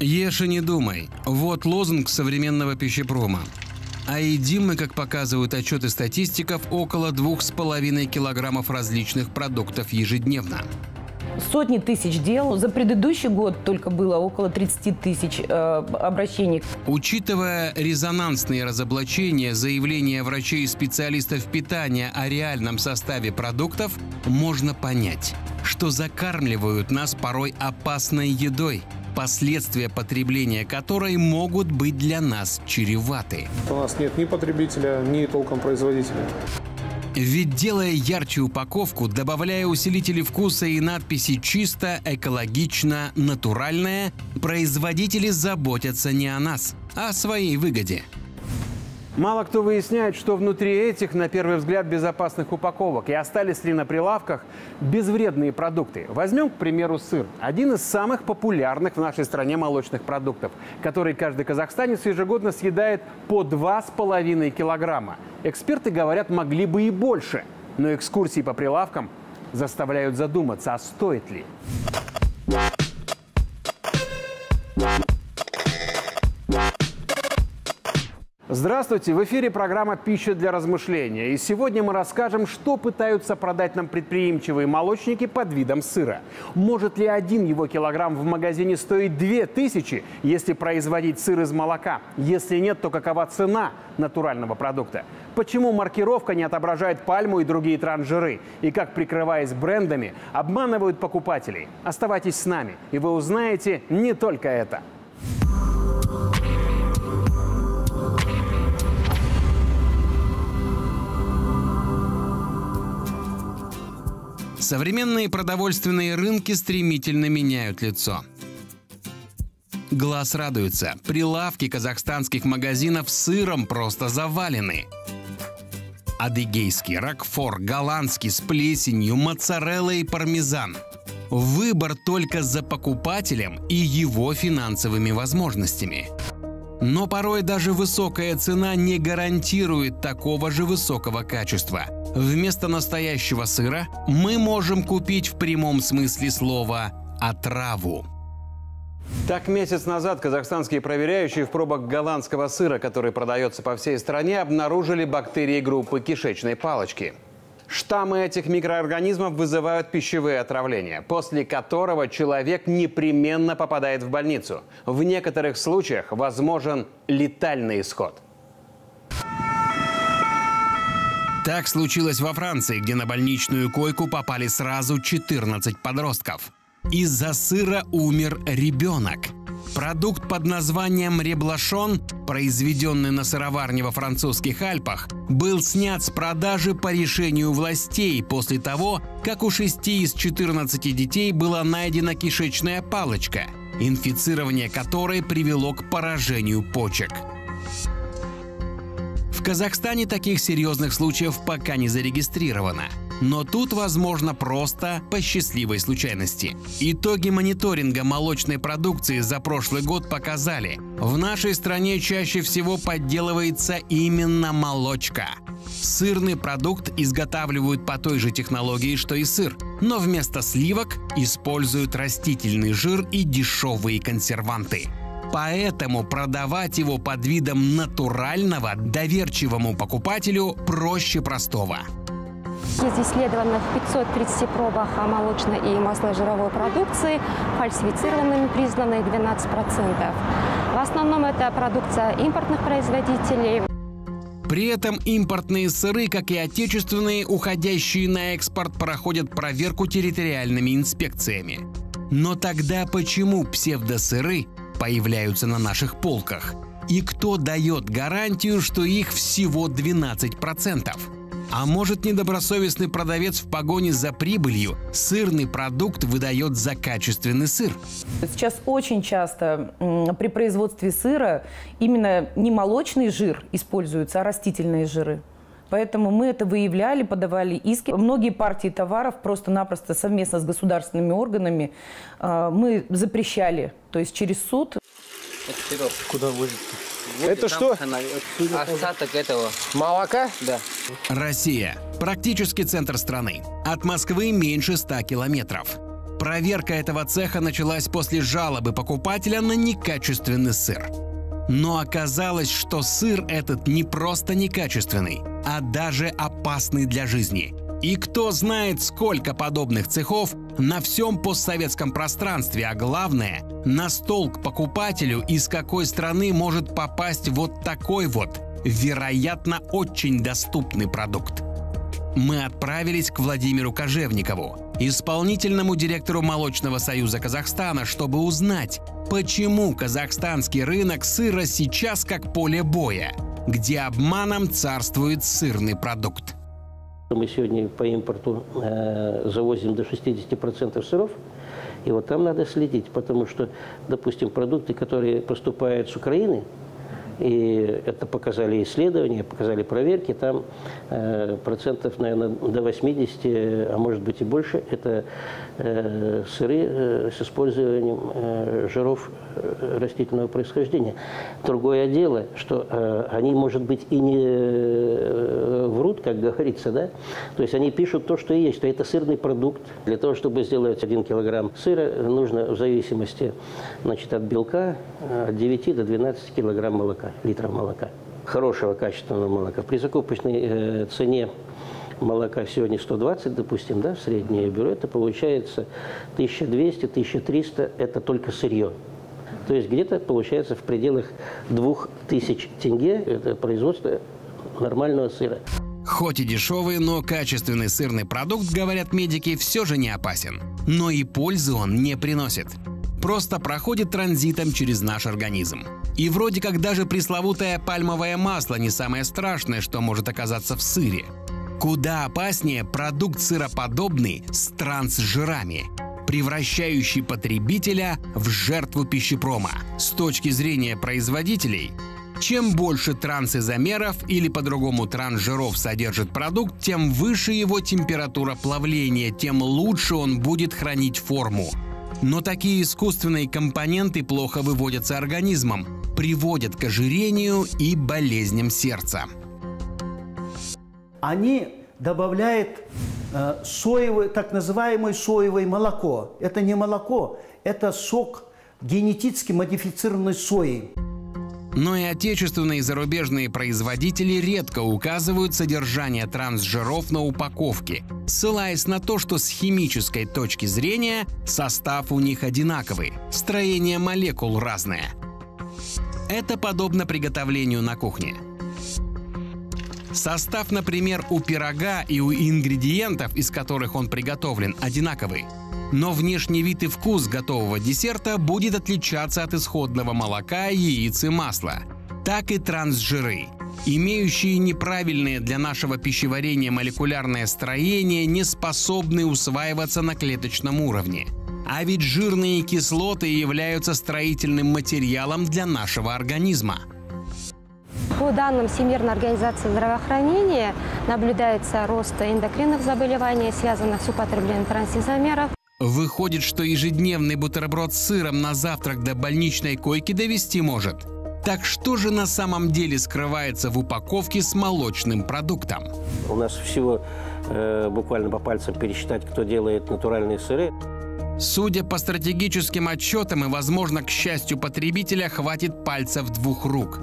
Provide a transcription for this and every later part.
Ешь и не думай. Вот лозунг современного пищепрома. А едим мы, как показывают отчеты статистиков, около двух с половиной килограммов различных продуктов ежедневно. Сотни тысяч дел. За предыдущий год только было около 30 тысяч э, обращений. Учитывая резонансные разоблачения, заявления врачей и специалистов питания о реальном составе продуктов, можно понять, что закармливают нас порой опасной едой – последствия потребления которой могут быть для нас чреваты. У нас нет ни потребителя, ни толком производителя. Ведь делая ярче упаковку, добавляя усилители вкуса и надписи «чисто», «экологично», «натуральное», производители заботятся не о нас, а о своей выгоде – Мало кто выясняет, что внутри этих, на первый взгляд, безопасных упаковок и остались ли на прилавках безвредные продукты. Возьмем, к примеру, сыр. Один из самых популярных в нашей стране молочных продуктов, который каждый казахстанец ежегодно съедает по 2,5 килограмма. Эксперты говорят, могли бы и больше. Но экскурсии по прилавкам заставляют задуматься, а стоит ли. Здравствуйте! В эфире программа «Пища для размышления». И сегодня мы расскажем, что пытаются продать нам предприимчивые молочники под видом сыра. Может ли один его килограмм в магазине стоить 2000, если производить сыр из молока? Если нет, то какова цена натурального продукта? Почему маркировка не отображает пальму и другие транжиры? И как, прикрываясь брендами, обманывают покупателей? Оставайтесь с нами, и вы узнаете не только это. Современные продовольственные рынки стремительно меняют лицо. Глаз радуется. Прилавки казахстанских магазинов сыром просто завалены. Адыгейский, ракфор, голландский с плесенью, моцарелла и пармезан. Выбор только за покупателем и его финансовыми возможностями. Но порой даже высокая цена не гарантирует такого же высокого качества. Вместо настоящего сыра мы можем купить в прямом смысле слова отраву. Так, месяц назад казахстанские проверяющие в пробах голландского сыра, который продается по всей стране, обнаружили бактерии группы кишечной палочки. Штаммы этих микроорганизмов вызывают пищевые отравления, после которого человек непременно попадает в больницу. В некоторых случаях возможен летальный исход. Так случилось во Франции, где на больничную койку попали сразу 14 подростков. Из-за сыра умер ребенок – Продукт под названием реблашон, произведенный на сыроварне во французских Альпах, был снят с продажи по решению властей после того, как у 6 из 14 детей была найдена кишечная палочка, инфицирование которой привело к поражению почек. В Казахстане таких серьезных случаев пока не зарегистрировано – но тут возможно просто по счастливой случайности. Итоги мониторинга молочной продукции за прошлый год показали, в нашей стране чаще всего подделывается именно молочка. Сырный продукт изготавливают по той же технологии, что и сыр, но вместо сливок используют растительный жир и дешевые консерванты. Поэтому продавать его под видом натурального доверчивому покупателю проще простого – исследовано в 530 пробах молочной и масложировой продукции, фальсифицированными признаны 12%. В основном это продукция импортных производителей. При этом импортные сыры, как и отечественные, уходящие на экспорт, проходят проверку территориальными инспекциями. Но тогда почему псевдосыры появляются на наших полках? И кто дает гарантию, что их всего 12%? А может, недобросовестный продавец в погоне за прибылью сырный продукт выдает за качественный сыр? Сейчас очень часто при производстве сыра именно не молочный жир используется, а растительные жиры. Поэтому мы это выявляли, подавали иски. Многие партии товаров просто-напросто совместно с государственными органами э, мы запрещали, то есть через суд. Куда возят? Это что? Остаток этого. Молока? Да. Россия. Практически центр страны. От Москвы меньше 100 километров. Проверка этого цеха началась после жалобы покупателя на некачественный сыр. Но оказалось, что сыр этот не просто некачественный, а даже опасный для жизни. И кто знает, сколько подобных цехов на всем постсоветском пространстве, а главное, на стол к покупателю из какой страны может попасть вот такой вот, вероятно, очень доступный продукт. Мы отправились к Владимиру Кожевникову, исполнительному директору Молочного союза Казахстана, чтобы узнать, почему казахстанский рынок сыра сейчас как поле боя, где обманом царствует сырный продукт. Мы сегодня по импорту э, завозим до 60% сыров, и вот там надо следить, потому что, допустим, продукты, которые поступают с Украины, и это показали исследования, показали проверки, там э, процентов, наверное, до 80, а может быть и больше, это э, сыры э, с использованием жиров растительного происхождения. Другое дело, что они, может быть, и не врут, как говорится, да, то есть они пишут то, что есть, что это сырный продукт. Для того, чтобы сделать один килограмм сыра, нужно в зависимости значит, от белка от 9 до 12 килограмм молока литров молока, хорошего качественного молока. При закупочной э, цене молока сегодня 120, допустим, да, среднее бюро, это получается 1200-1300, это только сырье. То есть где-то получается в пределах 2000 тенге это производство нормального сыра. Хоть и дешевый, но качественный сырный продукт, говорят медики, все же не опасен. Но и пользы он не приносит. Просто проходит транзитом через наш организм. И вроде как даже пресловутое пальмовое масло не самое страшное, что может оказаться в сыре. Куда опаснее продукт сыроподобный с трансжирами, превращающий потребителя в жертву пищепрома. С точки зрения производителей, чем больше трансизомеров или по-другому трансжиров содержит продукт, тем выше его температура плавления, тем лучше он будет хранить форму. Но такие искусственные компоненты плохо выводятся организмом, приводят к ожирению и болезням сердца. Они добавляют э, соевое, так называемое соевое молоко. Это не молоко, это сок генетически модифицированной сои. Но и отечественные и зарубежные производители редко указывают содержание трансжиров на упаковке, ссылаясь на то, что с химической точки зрения состав у них одинаковый, строение молекул разное – это подобно приготовлению на кухне. Состав, например, у пирога и у ингредиентов, из которых он приготовлен, одинаковый. Но внешний вид и вкус готового десерта будет отличаться от исходного молока, яиц и масла. Так и трансжиры. Имеющие неправильное для нашего пищеварения молекулярное строение не способны усваиваться на клеточном уровне – а ведь жирные кислоты являются строительным материалом для нашего организма. По данным Всемирной организации здравоохранения наблюдается рост эндокринных заболеваний, связанных с употреблением трансизомеров. Выходит, что ежедневный бутерброд с сыром на завтрак до больничной койки довести может. Так что же на самом деле скрывается в упаковке с молочным продуктом? У нас всего э, буквально по пальцам пересчитать, кто делает натуральные сыры. Судя по стратегическим отчетам и, возможно, к счастью потребителя, хватит пальцев двух рук.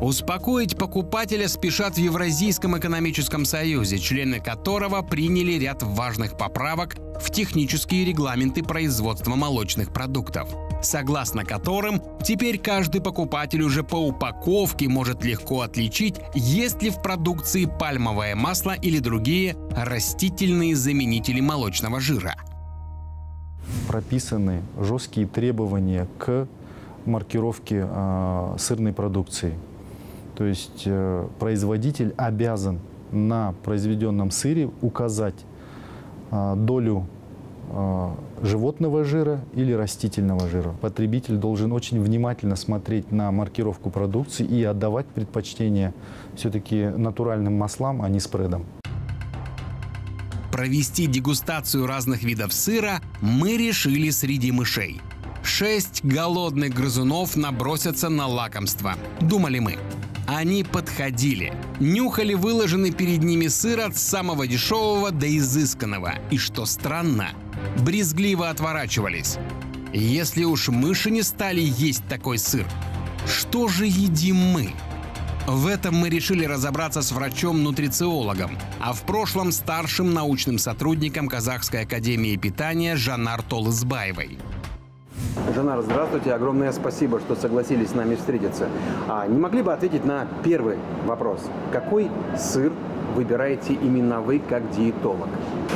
Успокоить покупателя спешат в Евразийском экономическом союзе, члены которого приняли ряд важных поправок в технические регламенты производства молочных продуктов, согласно которым теперь каждый покупатель уже по упаковке может легко отличить, есть ли в продукции пальмовое масло или другие растительные заменители молочного жира – прописаны жесткие требования к маркировке э, сырной продукции. То есть э, производитель обязан на произведенном сыре указать э, долю э, животного жира или растительного жира. Потребитель должен очень внимательно смотреть на маркировку продукции и отдавать предпочтение все-таки натуральным маслам, а не спредам провести дегустацию разных видов сыра мы решили среди мышей. Шесть голодных грызунов набросятся на лакомство, думали мы. Они подходили, нюхали выложенный перед ними сыр от самого дешевого до изысканного. И что странно, брезгливо отворачивались. Если уж мыши не стали есть такой сыр, что же едим мы? В этом мы решили разобраться с врачом-нутрициологом, а в прошлом старшим научным сотрудником Казахской академии питания Жанар Толызбаевой. Жанар, здравствуйте. Огромное спасибо, что согласились с нами встретиться. А не могли бы ответить на первый вопрос? Какой сыр выбираете именно вы как диетолог?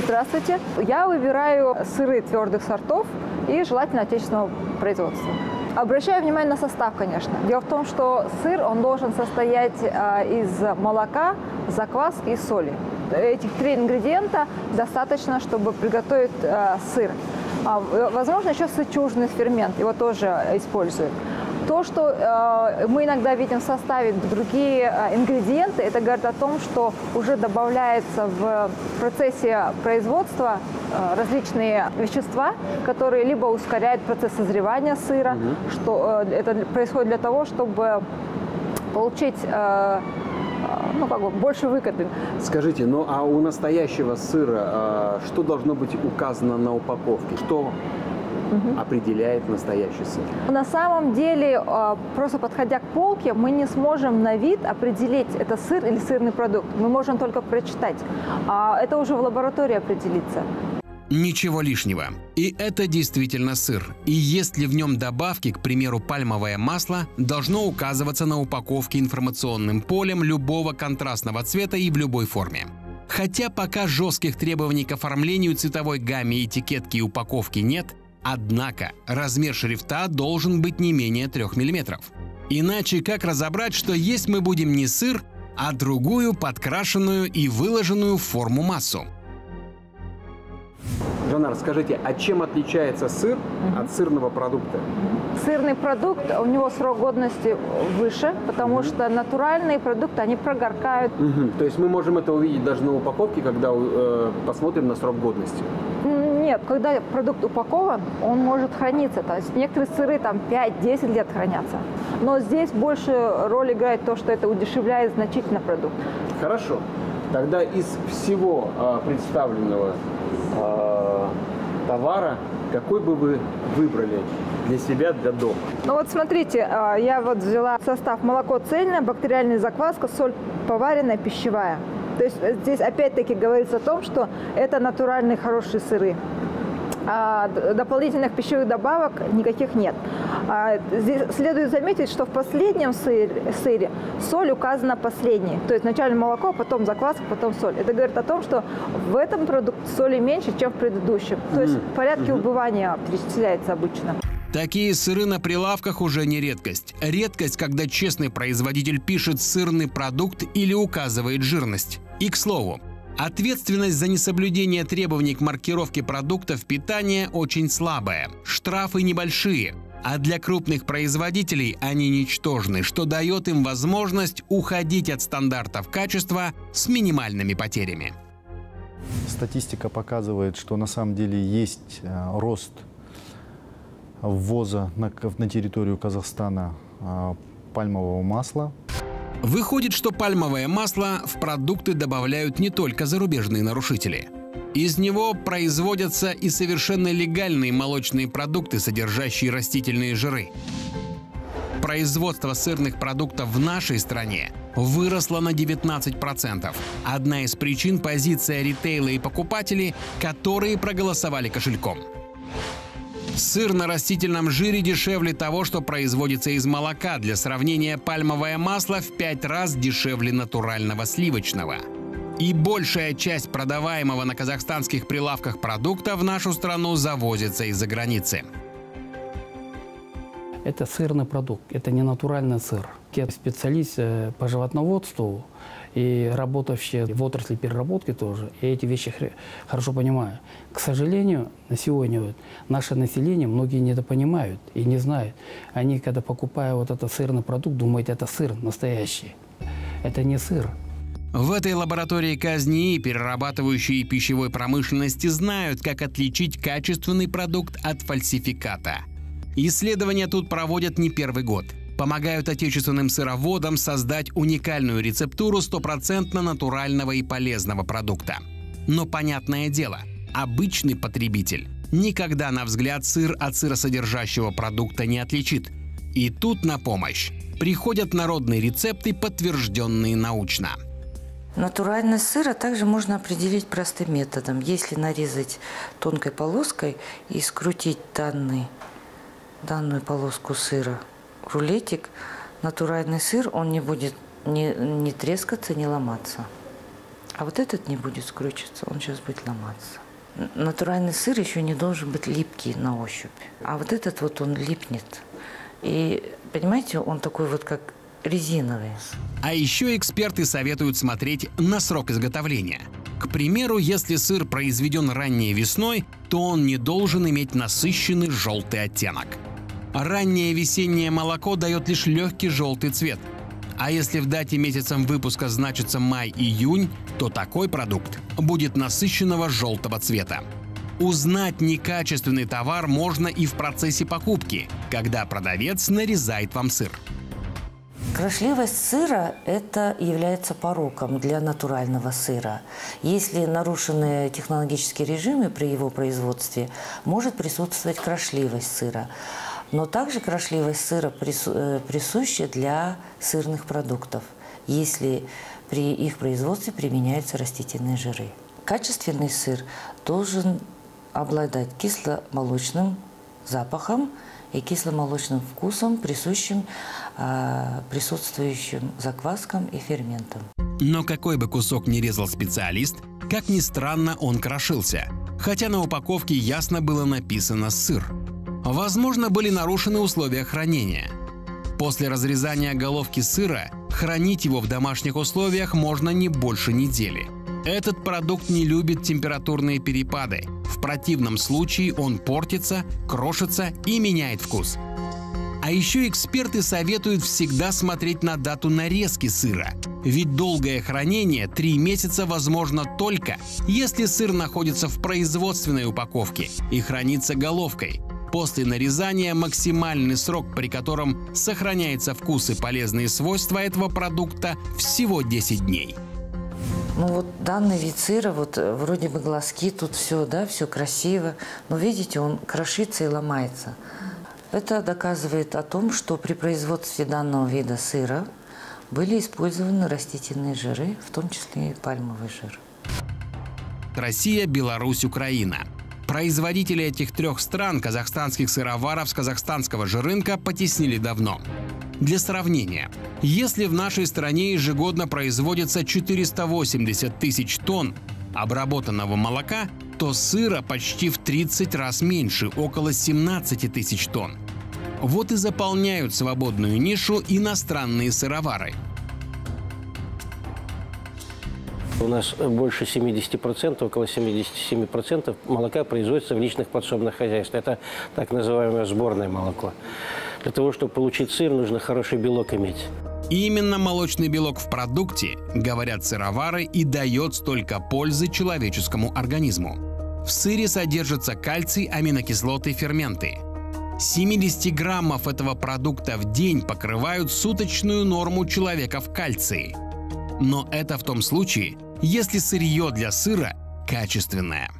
Здравствуйте. Я выбираю сыры твердых сортов и желательно отечественного производства. Обращаю внимание на состав, конечно. Дело в том, что сыр, он должен состоять э, из молока, закваски и соли. Этих три ингредиента достаточно, чтобы приготовить э, сыр. А, возможно, еще сычужный фермент, его тоже используют. То, что э, мы иногда видим в составе другие э, ингредиенты, это говорит о том, что уже добавляется в процессе производства э, различные вещества, которые либо ускоряют процесс созревания сыра, угу. что э, это происходит для того, чтобы получить э, ну, как бы больше выгоды. Скажите, ну а у настоящего сыра э, что должно быть указано на упаковке? Что угу. определяет настоящий сыр? На самом деле, а, просто подходя к полке, мы не сможем на вид определить, это сыр или сырный продукт. Мы можем только прочитать. А это уже в лаборатории определиться. Ничего лишнего. И это действительно сыр. И если в нем добавки, к примеру, пальмовое масло, должно указываться на упаковке информационным полем любого контрастного цвета и в любой форме. Хотя пока жестких требований к оформлению цветовой гамме этикетки и упаковки нет, Однако размер шрифта должен быть не менее 3 мм. Иначе как разобрать, что есть мы будем не сыр, а другую подкрашенную и выложенную в форму массу? Жанар, скажите, а чем отличается сыр от сырного продукта? Сырный продукт, у него срок годности выше, потому угу. что натуральные продукты, они прогоркают. Угу. То есть мы можем это увидеть даже на упаковке, когда э, посмотрим на срок годности? Нет, когда продукт упакован, он может храниться. То есть некоторые сыры там 5-10 лет хранятся. Но здесь больше роль играет то, что это удешевляет значительно продукт. Хорошо. Тогда из всего э, представленного э, товара, какой бы вы выбрали для себя, для дома? Ну вот смотрите, а, я вот взяла состав молоко цельное, бактериальная закваска, соль поваренная, пищевая. То есть здесь опять-таки говорится о том, что это натуральные хорошие сыры. А дополнительных пищевых добавок никаких нет. А здесь следует заметить, что в последнем сыре, сыре соль указана последней. То есть вначале молоко, потом закваска, потом соль. Это говорит о том, что в этом продукте соли меньше, чем в предыдущем. То есть в порядке убывания перечисляется обычно. Такие сыры на прилавках уже не редкость. Редкость, когда честный производитель пишет сырный продукт или указывает жирность. И к слову, Ответственность за несоблюдение требований к маркировке продуктов питания очень слабая. Штрафы небольшие, а для крупных производителей они ничтожны, что дает им возможность уходить от стандартов качества с минимальными потерями. Статистика показывает, что на самом деле есть э, рост ввоза на, на территорию Казахстана э, пальмового масла. Выходит, что пальмовое масло в продукты добавляют не только зарубежные нарушители. Из него производятся и совершенно легальные молочные продукты, содержащие растительные жиры. Производство сырных продуктов в нашей стране выросло на 19%. Одна из причин – позиция ритейла и покупателей, которые проголосовали кошельком. Сыр на растительном жире дешевле того, что производится из молока. Для сравнения, пальмовое масло в 5 раз дешевле натурального сливочного. И большая часть продаваемого на казахстанских прилавках продукта в нашу страну завозится из-за границы. Это сырный продукт, это не натуральный сыр. Я специалист э, по животноводству, и работающие в отрасли переработки тоже, я эти вещи хорошо понимаю. К сожалению, на сегодня вот наше население многие недопонимают и не знают. Они, когда покупают вот этот сырный продукт, думают, это сыр настоящий. Это не сыр. В этой лаборатории казни перерабатывающие пищевой промышленности знают, как отличить качественный продукт от фальсификата. Исследования тут проводят не первый год – помогают отечественным сыроводам создать уникальную рецептуру стопроцентно натурального и полезного продукта. Но понятное дело, обычный потребитель никогда, на взгляд, сыр от сыросодержащего продукта не отличит. И тут на помощь приходят народные рецепты, подтвержденные научно. Натуральность сыра также можно определить простым методом. Если нарезать тонкой полоской и скрутить данный, данную полоску сыра рулетик, натуральный сыр, он не будет не, не трескаться, не ломаться. А вот этот не будет скручиваться, он сейчас будет ломаться. Натуральный сыр еще не должен быть липкий на ощупь. А вот этот вот он липнет. И, понимаете, он такой вот как резиновые. А еще эксперты советуют смотреть на срок изготовления. К примеру, если сыр произведен ранней весной, то он не должен иметь насыщенный желтый оттенок. Раннее весеннее молоко дает лишь легкий желтый цвет. А если в дате месяцем выпуска значится май-июнь, то такой продукт будет насыщенного желтого цвета. Узнать некачественный товар можно и в процессе покупки, когда продавец нарезает вам сыр. Крошливость сыра – это является пороком для натурального сыра. Если нарушены технологические режимы при его производстве, может присутствовать крошливость сыра. Но также крошливость сыра э, присуща для сырных продуктов, если при их производстве применяются растительные жиры. Качественный сыр должен обладать кисломолочным запахом и кисломолочным вкусом, присущим э, присутствующим закваскам и ферментам. Но какой бы кусок ни резал специалист, как ни странно, он крошился. Хотя на упаковке ясно было написано «сыр». Возможно, были нарушены условия хранения. После разрезания головки сыра хранить его в домашних условиях можно не больше недели. Этот продукт не любит температурные перепады – в противном случае он портится, крошится и меняет вкус. А еще эксперты советуют всегда смотреть на дату нарезки сыра. Ведь долгое хранение 3 месяца возможно только, если сыр находится в производственной упаковке и хранится головкой. После нарезания максимальный срок, при котором сохраняется вкус и полезные свойства этого продукта, всего 10 дней. Ну вот данный вид сыра, вот э, вроде бы глазки, тут все, да, все красиво, но видите, он крошится и ломается. Это доказывает о том, что при производстве данного вида сыра были использованы растительные жиры, в том числе и пальмовый жир. Россия, Беларусь, Украина. Производители этих трех стран казахстанских сыроваров с казахстанского же рынка потеснили давно. Для сравнения, если в нашей стране ежегодно производится 480 тысяч тонн обработанного молока, то сыра почти в 30 раз меньше, около 17 тысяч тонн. Вот и заполняют свободную нишу иностранные сыровары. У нас больше 70%, около 77% молока производится в личных подсобных хозяйствах. Это так называемое сборное молоко. Для того, чтобы получить сыр, нужно хороший белок иметь. Именно молочный белок в продукте, говорят сыровары, и дает столько пользы человеческому организму. В сыре содержатся кальций, аминокислоты, ферменты. 70 граммов этого продукта в день покрывают суточную норму человека в кальции. Но это в том случае, если сырье для сыра качественное.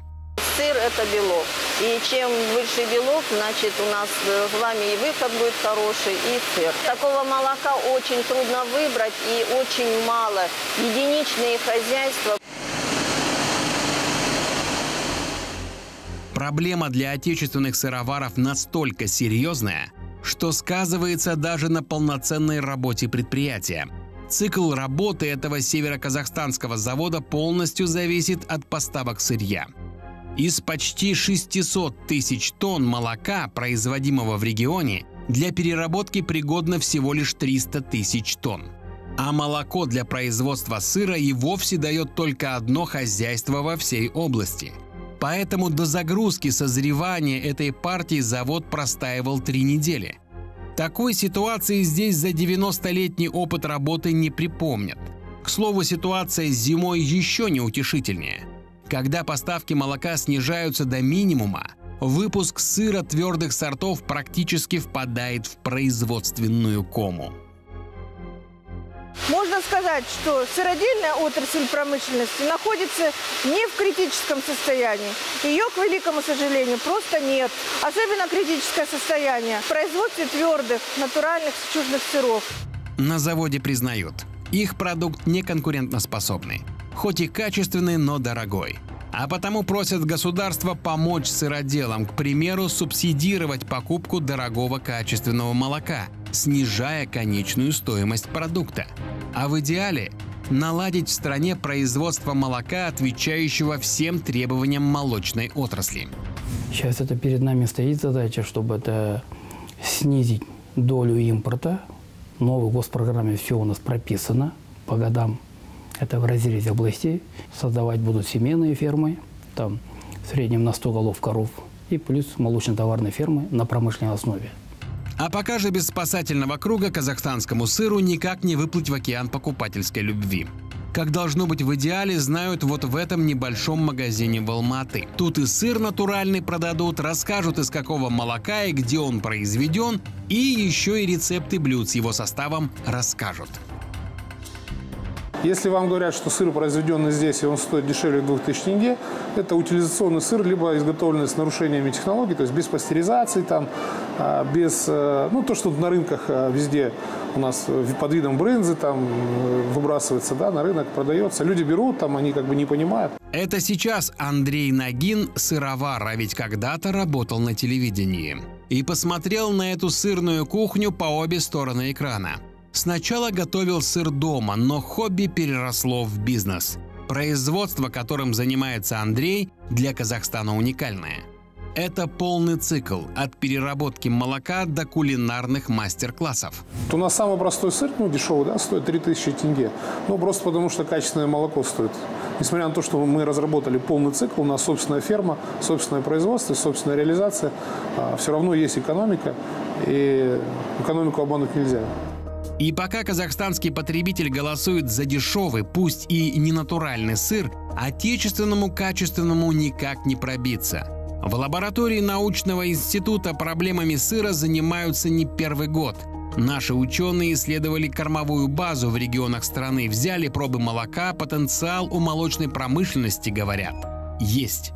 Сыр – это белок. И чем выше белок, значит, у нас с вами и выход будет хороший, и сыр. Такого молока очень трудно выбрать и очень мало. Единичные хозяйства. Проблема для отечественных сыроваров настолько серьезная, что сказывается даже на полноценной работе предприятия. Цикл работы этого североказахстанского завода полностью зависит от поставок сырья. Из почти 600 тысяч тонн молока, производимого в регионе, для переработки пригодно всего лишь 300 тысяч тонн. А молоко для производства сыра и вовсе дает только одно хозяйство во всей области. Поэтому до загрузки созревания этой партии завод простаивал три недели. Такой ситуации здесь за 90-летний опыт работы не припомнят. К слову, ситуация зимой еще неутешительнее. Когда поставки молока снижаются до минимума, выпуск сыра твердых сортов практически впадает в производственную кому. Можно сказать, что сыродельная отрасль промышленности находится не в критическом состоянии. Ее, к великому сожалению, просто нет. Особенно критическое состояние в производстве твердых, натуральных чуждых сыров. На заводе признают, их продукт не конкурентоспособный. Хоть и качественный, но дорогой. А потому просят государство помочь сыроделам, к примеру, субсидировать покупку дорогого качественного молока, снижая конечную стоимость продукта. А в идеале наладить в стране производство молока, отвечающего всем требованиям молочной отрасли. Сейчас это перед нами стоит задача, чтобы это снизить долю импорта. В новой госпрограмме все у нас прописано по годам это в разрезе областей. Создавать будут семейные фермы, там в среднем на 100 голов коров, и плюс молочно-товарные фермы на промышленной основе. А пока же без спасательного круга казахстанскому сыру никак не выплыть в океан покупательской любви. Как должно быть в идеале, знают вот в этом небольшом магазине в Алматы. Тут и сыр натуральный продадут, расскажут из какого молока и где он произведен, и еще и рецепты блюд с его составом расскажут. Если вам говорят, что сыр произведенный здесь, и он стоит дешевле 2000 тенге, это утилизационный сыр, либо изготовленный с нарушениями технологий, то есть без пастеризации, там, а, без, э, ну, то, что на рынках э, везде у нас под видом брынзы там э, выбрасывается, да, на рынок продается. Люди берут, там, они как бы не понимают. Это сейчас Андрей Нагин сыровар, а ведь когда-то работал на телевидении. И посмотрел на эту сырную кухню по обе стороны экрана. Сначала готовил сыр дома, но хобби переросло в бизнес. Производство, которым занимается Андрей, для Казахстана уникальное. Это полный цикл от переработки молока до кулинарных мастер-классов. У нас самый простой сыр, ну дешевый, да, стоит 3000 тенге. Ну просто потому что качественное молоко стоит. Несмотря на то, что мы разработали полный цикл, у нас собственная ферма, собственное производство, собственная реализация, а, все равно есть экономика, и экономику обмануть нельзя. И пока казахстанский потребитель голосует за дешевый, пусть и не натуральный сыр, отечественному качественному никак не пробиться. В лаборатории научного института проблемами сыра занимаются не первый год. Наши ученые исследовали кормовую базу в регионах страны, взяли пробы молока, потенциал у молочной промышленности, говорят, есть.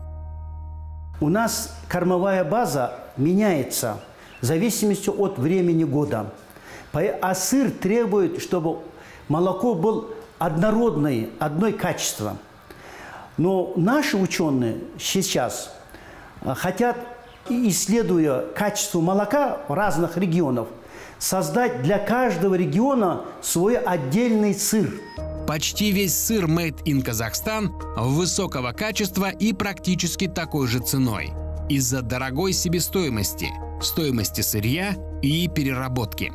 У нас кормовая база меняется в зависимости от времени года. А сыр требует, чтобы молоко было однородное, одной качества. Но наши ученые сейчас а, хотят, исследуя качество молока разных регионах, создать для каждого региона свой отдельный сыр. Почти весь сыр Made in Казахстан высокого качества и практически такой же ценой. Из-за дорогой себестоимости, стоимости сырья и переработки.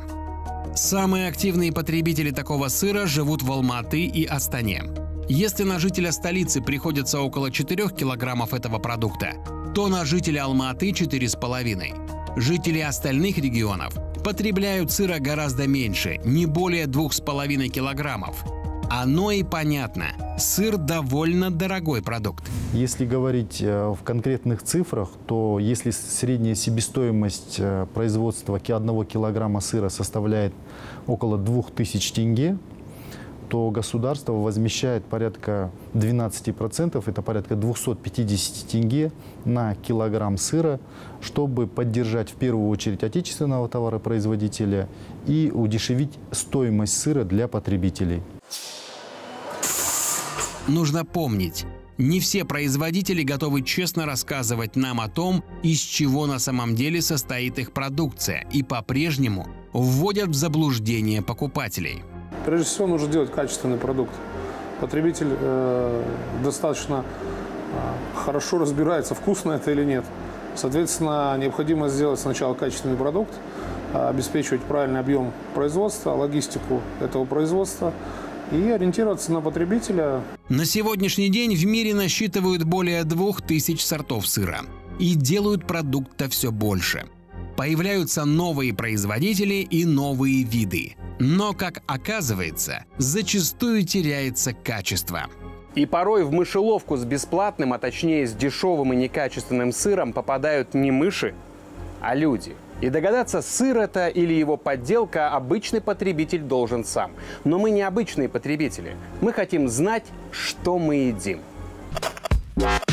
Самые активные потребители такого сыра живут в Алматы и Астане. Если на жителя столицы приходится около 4 килограммов этого продукта, то на жителя Алматы 4,5. Жители остальных регионов потребляют сыра гораздо меньше, не более 2,5 килограммов. Оно и понятно. Сыр довольно дорогой продукт. Если говорить э, в конкретных цифрах, то если средняя себестоимость э, производства одного килограмма сыра составляет около 2000 тенге, то государство возмещает порядка 12%, это порядка 250 тенге на килограмм сыра, чтобы поддержать в первую очередь отечественного товаропроизводителя и удешевить стоимость сыра для потребителей. Нужно помнить, не все производители готовы честно рассказывать нам о том, из чего на самом деле состоит их продукция, и по-прежнему вводят в заблуждение покупателей. Прежде всего нужно делать качественный продукт. Потребитель э, достаточно э, хорошо разбирается, вкусно это или нет. Соответственно, необходимо сделать сначала качественный продукт, э, обеспечивать правильный объем производства, логистику этого производства – и ориентироваться на потребителя. На сегодняшний день в мире насчитывают более двух тысяч сортов сыра. И делают продукта все больше. Появляются новые производители и новые виды. Но, как оказывается, зачастую теряется качество. И порой в мышеловку с бесплатным, а точнее с дешевым и некачественным сыром попадают не мыши, а люди – и догадаться, сыр это или его подделка, обычный потребитель должен сам. Но мы не обычные потребители. Мы хотим знать, что мы едим. Yeah.